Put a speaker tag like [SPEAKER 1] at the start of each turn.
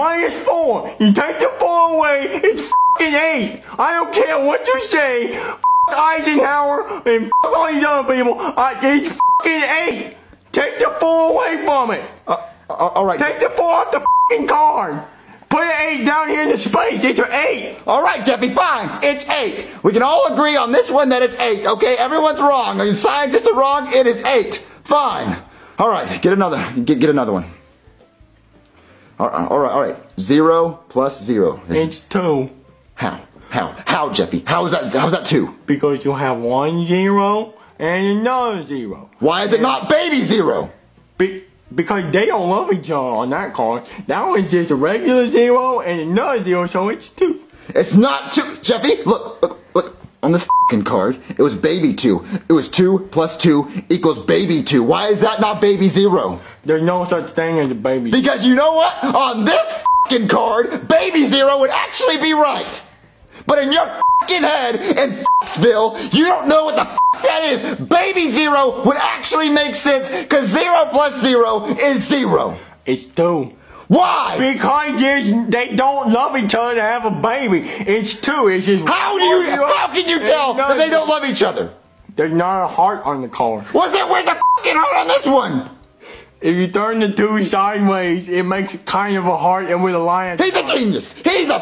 [SPEAKER 1] minus four. You take the four away, it's fucking eight. I don't care what you say. F Eisenhower and f all these other people. I, it's fucking eight. Take the four away from it.
[SPEAKER 2] Uh, uh, all right.
[SPEAKER 1] Take the four off the fucking card. Put an eight down here in the space. It's an eight.
[SPEAKER 2] All right, Jeffy, fine. It's eight. We can all agree on this one that it's eight, okay? Everyone's wrong. I mean, scientists are wrong. It is eight. Fine. All right, get another. Get, get another one. All right, all right, all right. Zero plus zero. is-
[SPEAKER 1] It's two.
[SPEAKER 2] How? How? How, Jeffy? How is that? How's that two?
[SPEAKER 1] Because you have one zero and another zero.
[SPEAKER 2] Why is it not baby zero?
[SPEAKER 1] Be- because they don't love each other on that card. That one's just a regular zero and another zero, so it's two.
[SPEAKER 2] It's not two, Jeffy. Look, look. On this fing card, it was baby two. It was two plus two equals baby two. Why is that not baby zero?
[SPEAKER 1] There's no such thing as a baby.
[SPEAKER 2] Because you know what? On this fing card, baby zero would actually be right. But in your fing head in Foxville, you don't know what the f- that is. Baby zero would actually make sense because zero plus zero is zero.
[SPEAKER 1] It's two.
[SPEAKER 2] Why?
[SPEAKER 1] Because they don't love each other to have a baby. It's two. It's just
[SPEAKER 2] How do you? How can you tell that they don't love each other?
[SPEAKER 1] There's not a heart on the card.
[SPEAKER 2] What's that? Where's the fucking heart on this one?
[SPEAKER 1] If you turn the two sideways, it makes kind of a heart and with a lion.
[SPEAKER 2] He's a genius. He's a